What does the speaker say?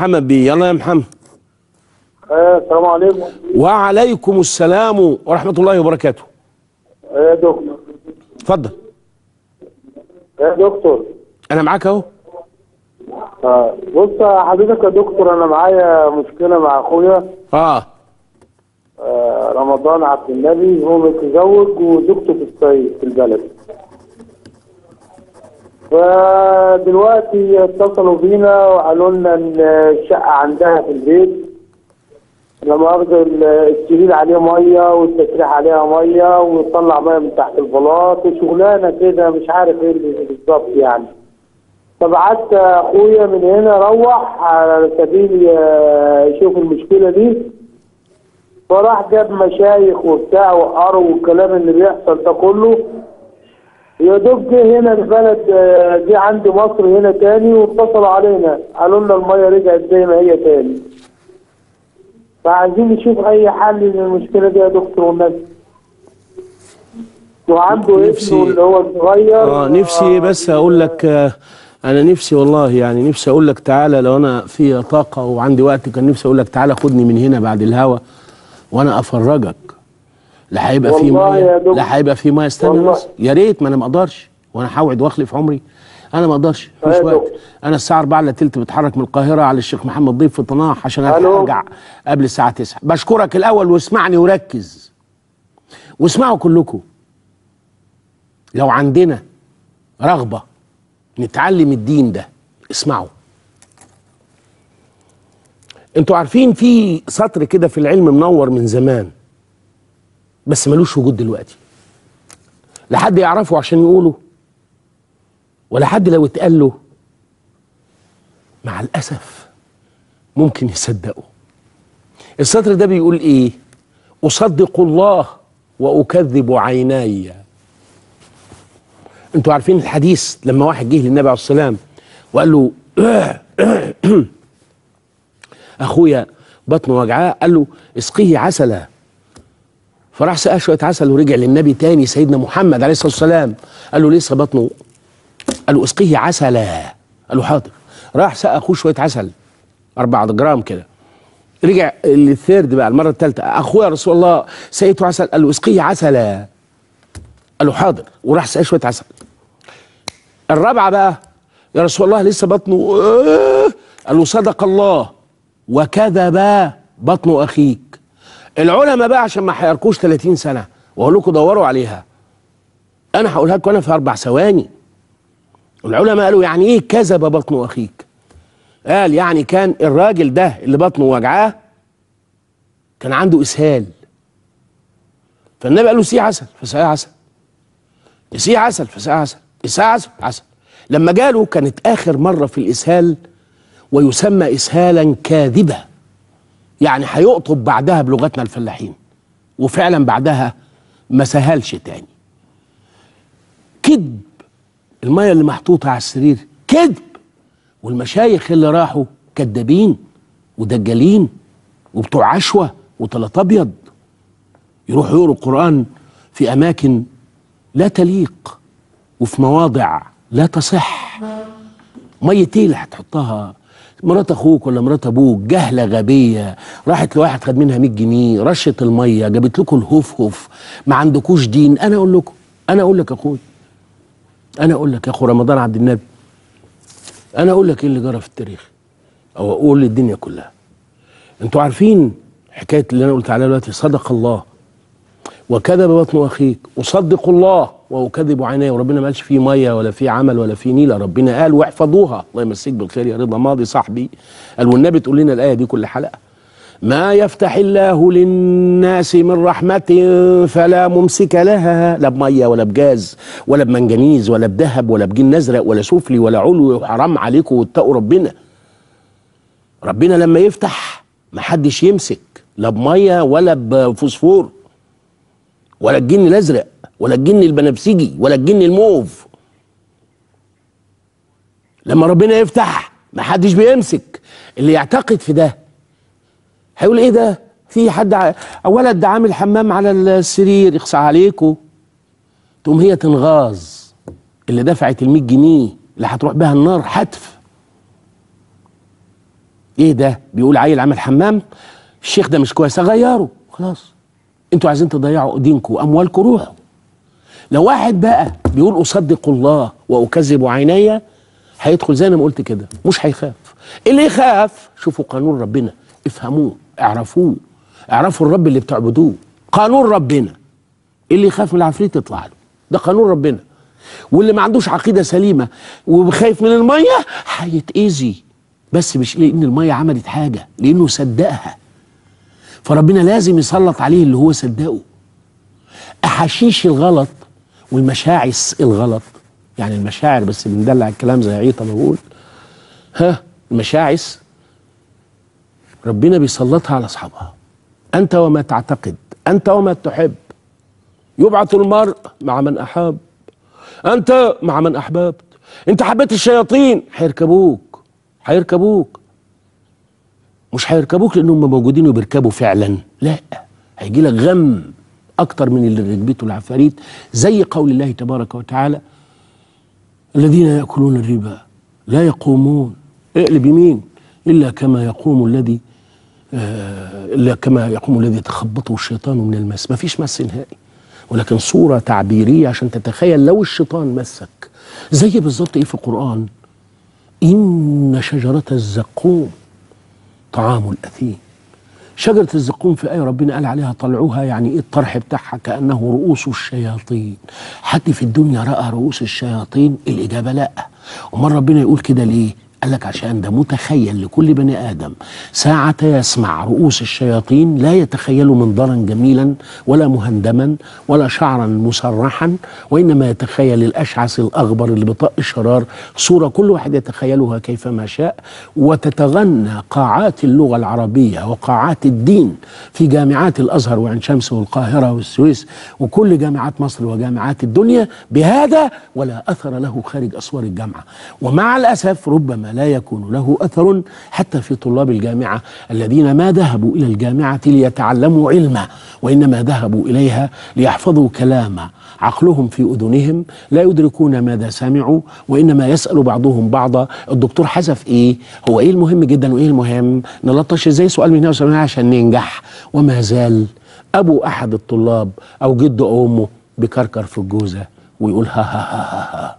محمد بيه. يلا يا محمد. آه السلام عليكم. وعليكم السلام ورحمة الله وبركاته. آه يا دكتور. اتفضل. يا دكتور. أنا معاك أهو. آه بص يا حضرتك يا دكتور أنا معايا مشكلة مع أخويا. آه. آه رمضان عبد النبي هو متزوج وزوجته في الصعيد في البلد. فدلوقتي اتصلوا بينا وقالوا لنا إن الشقة عندها في البيت. لما اخذ السرير عليه مية والتسريح عليها مية وتطلع مية من تحت البلاط وشغلانة كده مش عارف إيه بالظبط يعني. فبعت أخويا من هنا روح على سبيل آه، يشوف المشكلة دي. فراح جاب مشايخ وبتاع وقروا والكلام اللي بيحصل ده كله. يا دوب جه هنا البلد آه، جه عند مصر هنا تاني واتصلوا علينا. قالوا لنا المية رجعت زي ما هي تاني. فعايزين نشوف أي حل للمشكلة دي يا دكتور والنبي وعنده ابنه اللي هو صغير. آه نفسي بس أقول لك آه أنا نفسي والله يعني نفسي أقول لك تعالى لو أنا في طاقة وعندي وقت كان نفسي أقول لك تعالى خدني من هنا بعد الهوا وأنا أفرجك. لا هيبقى في مية. لا هيبقى في مية. استنى. بس. يا ريت ما أنا ما أقدرش. وأنا هوعد وأخلف عمري. أنا ما أقدرش. مفيش يا وقت. أنا الساعة 4 إلا تلت بتحرك من القاهرة على الشيخ محمد ضيف في طناح عشان. أرجع قبل الساعة 9 بشكرك الأول واسمعني وركز. واسمعوا كلكم. لو عندنا رغبة نتعلم الدين ده اسمعوا. أنتوا عارفين في سطر كده في العلم منور من زمان. بس ملوش وجود دلوقتي. لا حد يعرفه عشان يقوله ولا حد لو اتقال له مع الأسف ممكن يصدقه. السطر ده بيقول إيه؟ أصدق الله وأكذب عيناي. أنتوا عارفين الحديث لما واحد جه للنبي عليه والسلام وقال له أخويا بطنه وجعاه قال له اسقيه عسلا. فراح سقاه شوية عسل ورجع للنبي تاني سيدنا محمد عليه الصلاة والسلام. قال له لسه بطنه. قال له اسقيه عسلا. قال له حاضر. راح سقى أخوه شوية عسل 4 جرام كده. رجع للثيرد بقى المرة الثالثة. أخويا يا رسول الله سقيته عسل. قال له اسقيه عسلا. قال له حاضر. وراح سقاه شوية عسل. الرابعة بقى يا رسول الله لسه بطنه. آه. قال له صدق الله. وكذب بطن أخيك. العلماء بقى عشان ما حيركوش 30 سنة واقول لكم دوروا عليها. أنا هقولها لكم أنا في أربع ثواني. العلماء قالوا يعني إيه كذب بطن أخيك؟ قال يعني كان الراجل ده اللي بطنه وجعاه كان عنده إسهال. فالنبي قال له اسقيه عسل فسقاه عسل. اسقيه عسل فسقاه عسل. سقاه عسل عسل. لما جاله كانت آخر مرة في الإسهال ويسمى اسهالا كاذبه يعني هيقطب بعدها بلغتنا الفلاحين. وفعلا بعدها ما سهلش تاني. كذب. المية اللي محطوطة على السرير كذب. والمشايخ اللي راحوا كدابين ودجالين وبتوع عشوة وطلط أبيض. يروحوا يقروا القرآن في أماكن لا تليق وفي مواضع لا تصح. مية إيه اللي هتحطها مرات أخوك ولا مرات أبوك جهلة غبية راحت لواحد خد منها 100 جنيه رشت المية جابت لكم الهوف هوف ما عندكوش دين. أنا أقول لكم أنا أقول لك يا أخوي أنا أقول لك يا أخو رمضان عبد النبي أنا أقول لك إيه اللي جرى في التاريخ؟ أو أقول للدنيا كلها. أنتوا عارفين حكاية اللي أنا قلت عليها دلوقتي؟ صدق الله. وكذب بطن أخيك أصدق الله. وأكذب عيني وربنا ما قالش فيه مية ولا فيه عمل ولا فيه نيلة. ربنا قال واحفظوها. الله يمسيك بالخير. يا رضا ماضي صاحبي. قال والنبي تقول لنا الآية دي كل حلقة. ما يفتح الله للناس من رحمة فلا ممسك لها. لا بمية ولا بجاز ولا بمنجنيز ولا بذهب ولا بجن أزرق ولا سفلي ولا علوي حرام عليكم واتقوا ربنا. ربنا لما يفتح محدش يمسك. لا بمية ولا بفوسفور ولا الجن الأزرق. ولا الجن البنفسجي ولا الجن الموف. لما ربنا يفتح محدش بيمسك اللي يعتقد في ده هيقول إيه ده؟ في حد. ولد ده عامل حمام على السرير يخصى عليكم تقوم هي تنغاز اللي دفعت ال 100 جنيه اللي هتروح بها النار حتف. إيه ده؟ بيقول عيل عمل حمام الشيخ ده مش كويس أغيره. خلاص. أنتوا عايزين تضيعوا دينكم واموالكم روحوا. لو واحد بقى بيقول أصدق الله وأكذب عيني هيدخل زي ما قلت كده مش هيخاف. اللي يخاف شوفوا قانون ربنا. افهموه اعرفوه. اعرفوا الرب اللي بتعبدوه. قانون ربنا. اللي يخاف من العفريت يطلع له. ده قانون ربنا. واللي ما عندوش عقيدة سليمة وخايف من المية هيتأذي. بس مش لأن المية عملت حاجة لأنه صدقها. فربنا لازم يسلط عليه اللي هو صدقه. أحاشيش الغلط والمشاعس الغلط. يعني المشاعر بس بندلع الكلام زي عيطة ما بقول. ها المشاعس ربنا بيسلطها على أصحابها. أنت وما تعتقد أنت وما تحب. يبعث المرء مع من أحب. أنت مع من أحببت. أنت حبيت الشياطين هيركبوك هيركبوك مش هيركبوك لأنهم موجودين وبيركبوا فعلا. لا هيجي لك غم. أكتر من اللي ركبته العفاريت زي قول الله تبارك وتعالى الذين يأكلون الربا لا يقومون. اقلب يمين إلا كما يقوم الذي آه، إلا كما يقوم الذي يتخبطه الشيطان من المس. ما فيش مس نهائي. ولكن صورة تعبيرية عشان تتخيل لو الشيطان مسك. زي بالظبط إيه في القرآن؟ إن شجرة الزقوم طعام الأثيم. شجرة الزقوم في آية ربنا قال عليها طلعوها يعني إيه الطرح بتاعها؟ كأنه رؤوس الشياطين. حد في الدنيا رأى رؤوس الشياطين؟ الإجابة لأ. أمال ربنا يقول كده ليه؟ قال لك عشان ده متخيل لكل بني آدم ساعة يسمع رؤوس الشياطين لا يتخيل منظرا جميلا ولا مهندما ولا شعرا مسرحا وإنما يتخيل الأشعث الأغبر اللي بطق الشرار. صورة كل واحد يتخيلها كيفما شاء. وتتغنى قاعات اللغة العربية وقاعات الدين في جامعات الأزهر وعين شمس والقاهرة والسويس وكل جامعات مصر وجامعات الدنيا بهذا ولا أثر له خارج أسوار الجامعة. ومع الأسف ربما لا يكون له أثر حتى في طلاب الجامعة الذين ما ذهبوا إلى الجامعة ليتعلموا علما وإنما ذهبوا إليها ليحفظوا كلام عقلهم في أذنهم لا يدركون ماذا سمعوا وإنما يسأل بعضهم بعضا الدكتور حذف إيه؟ هو إيه المهم جدا وإيه المهم؟ نلطش إزاي سؤال من هنا وسؤال من هنا عشان ننجح. وما زال أبو أحد الطلاب أو جده أو أمه بكركر في الجوزة ويقول ها ها ها ها, ها.